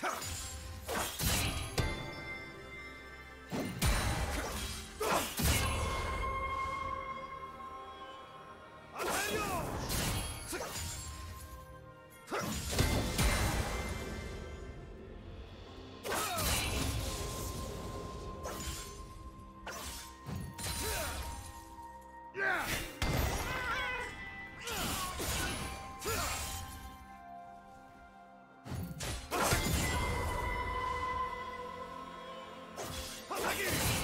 Huh! 詐欺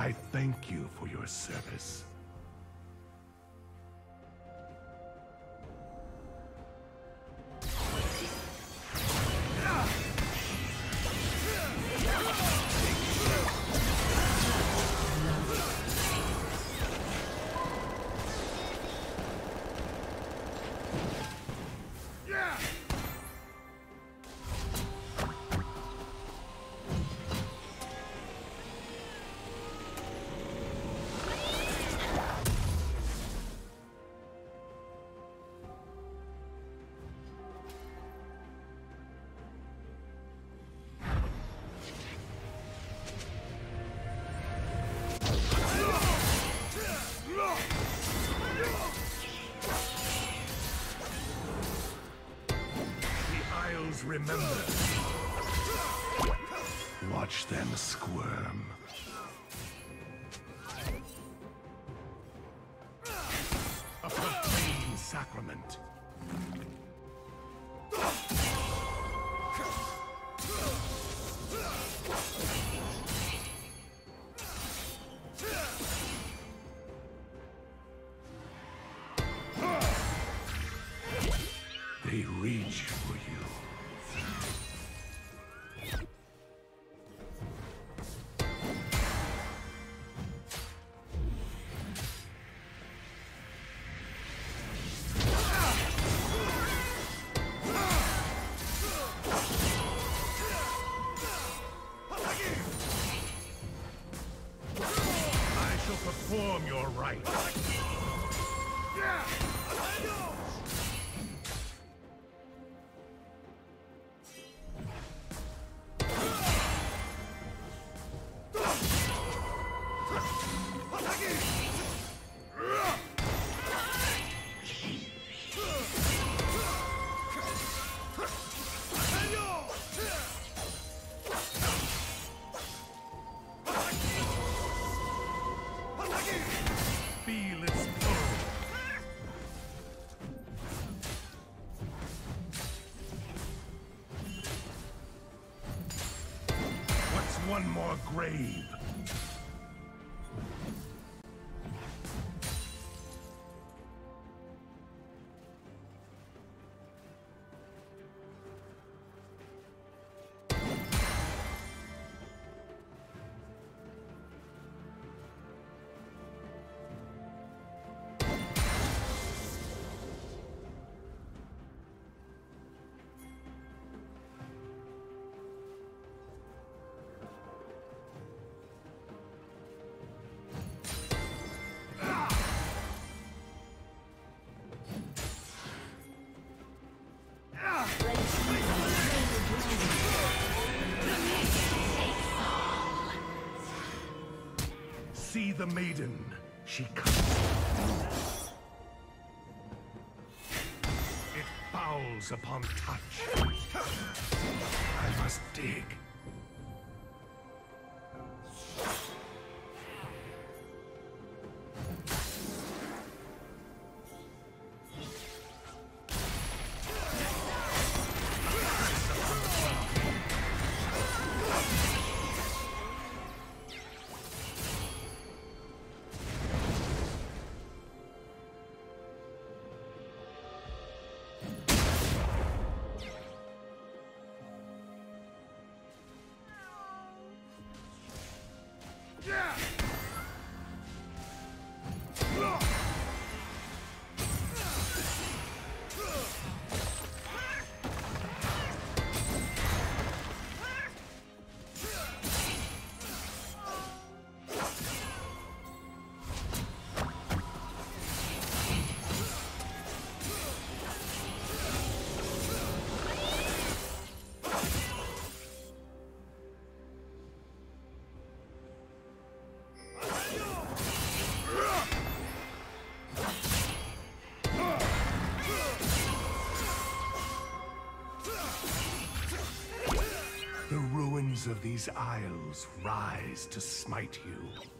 I thank you for your service. Remember. Watch them squirm. A profane sacrament. Your rites. Feel the maiden. She comes. It fouls upon touch. I must dig. Of these isles rise to smite you.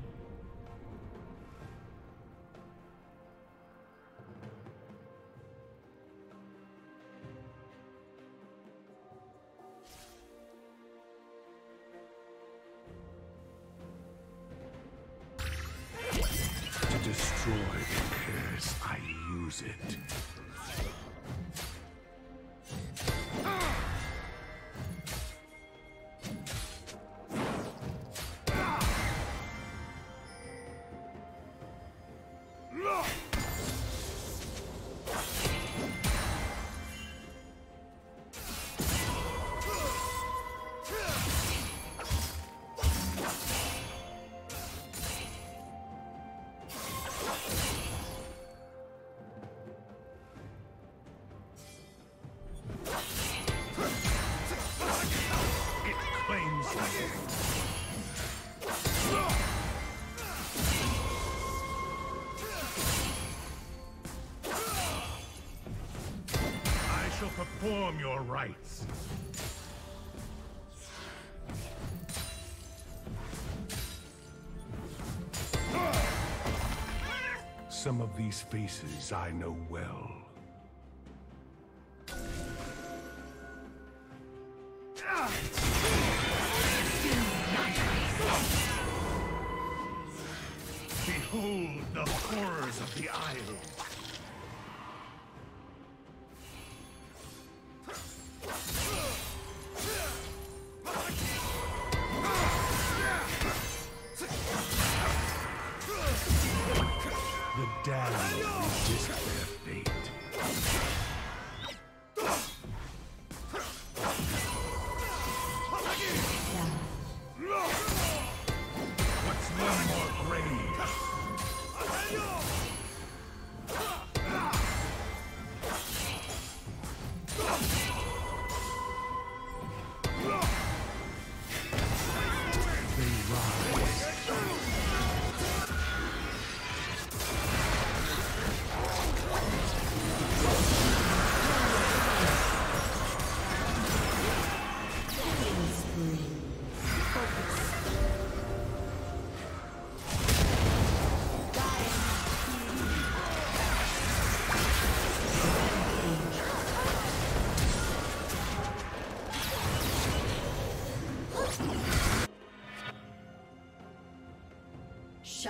Perform your rites. Some of these faces I know well.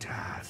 baptized.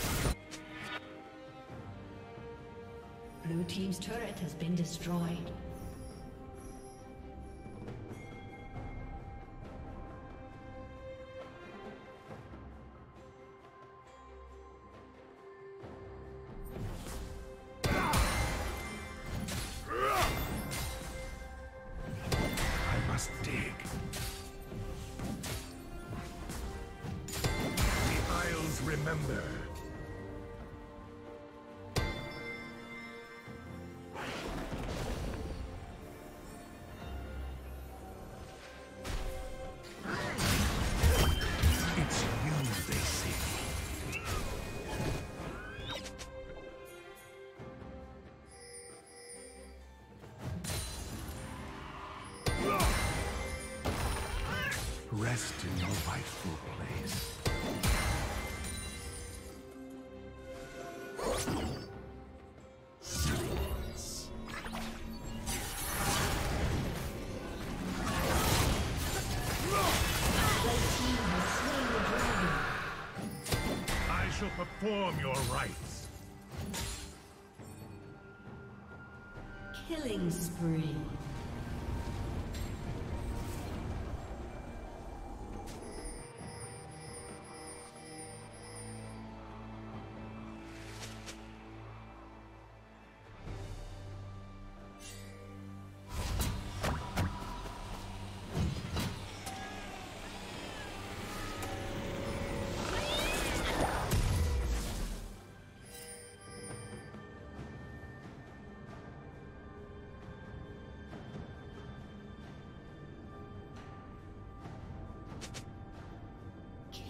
rightful place. I shall perform your rites. Killing spree.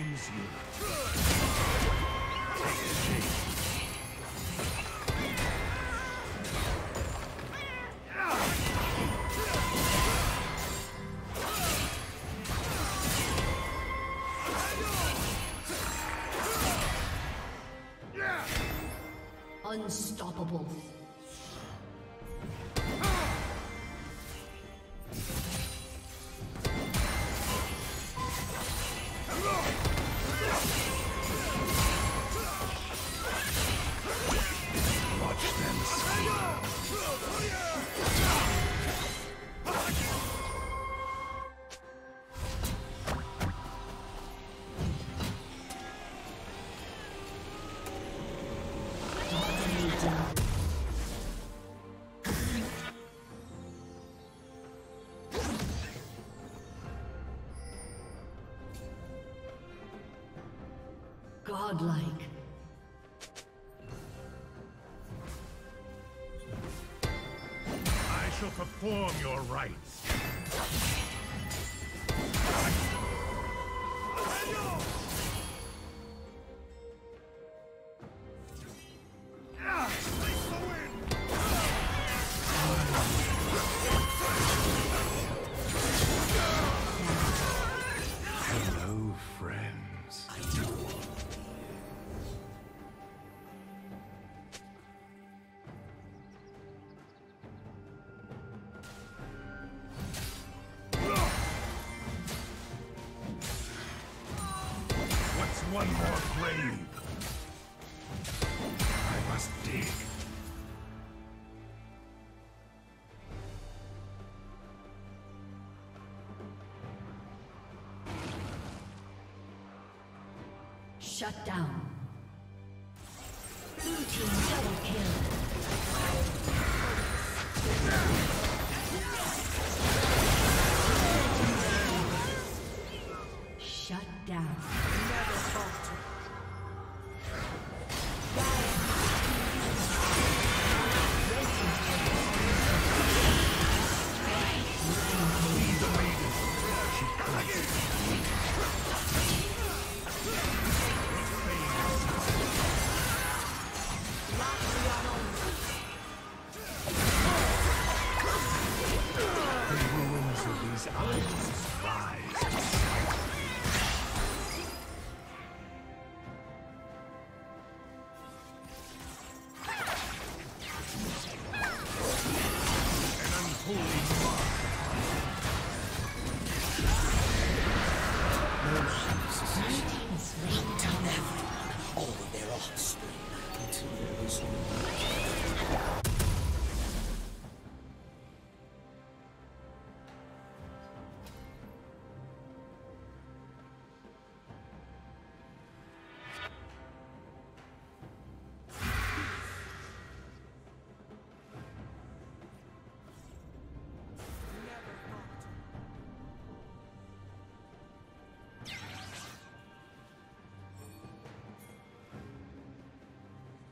It you. Unstoppable. Godlike. Shut down.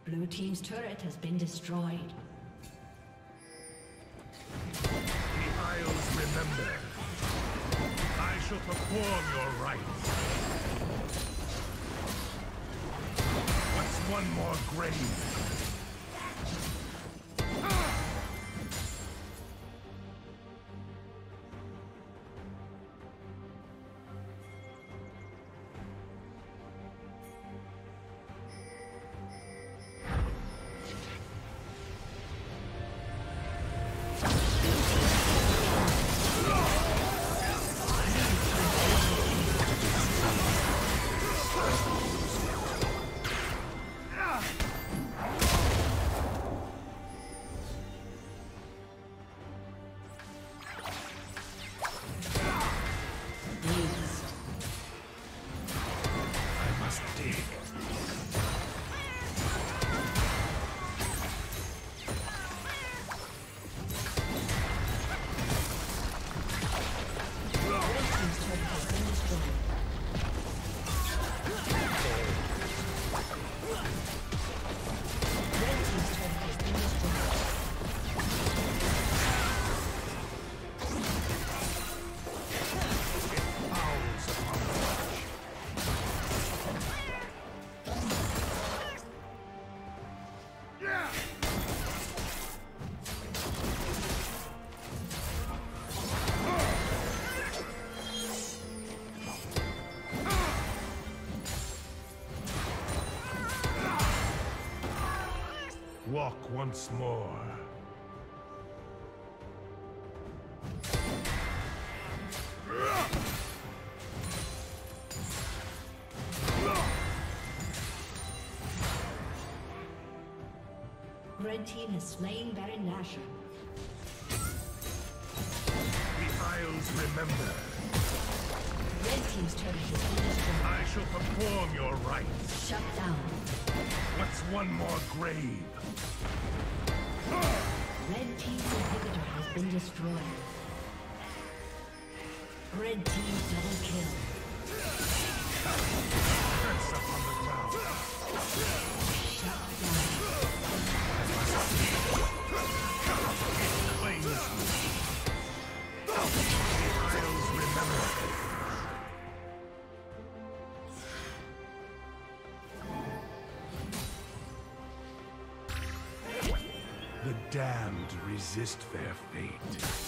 Blue team's turret has been destroyed. The Isles remember. I shall perform your rites. What's one more grave? Once more. Red team has slain Baron Nashor. The Isles remember. Red team's turret has been destroyed. I shall perform your rites. Shut down. What's one more grave? Red team's inhibitor has been destroyed. Red team double kill. Resist their fate.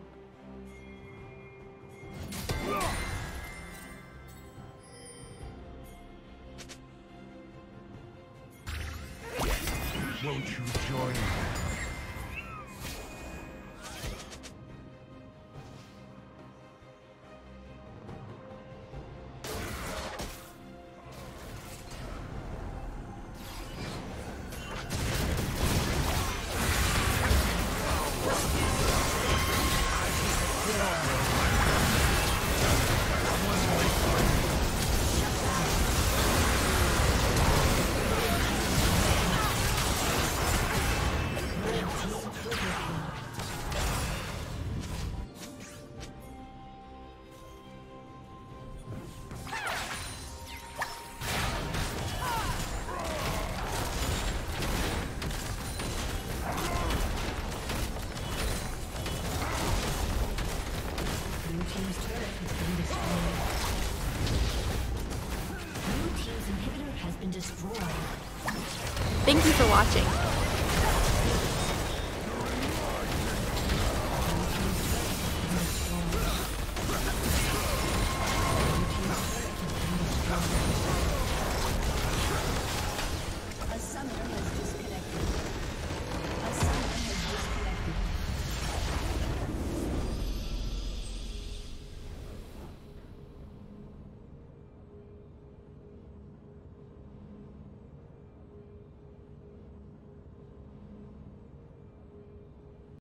Watching.